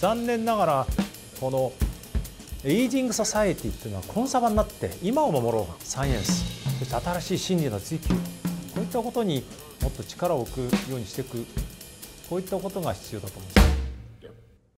残念ながらこの aging society っていうのはコンサバになって今を守ろうサイエンス。そして新しい真理の追求。こういったことにもっと力を置くようにしていく。こういったことが必要だと思います。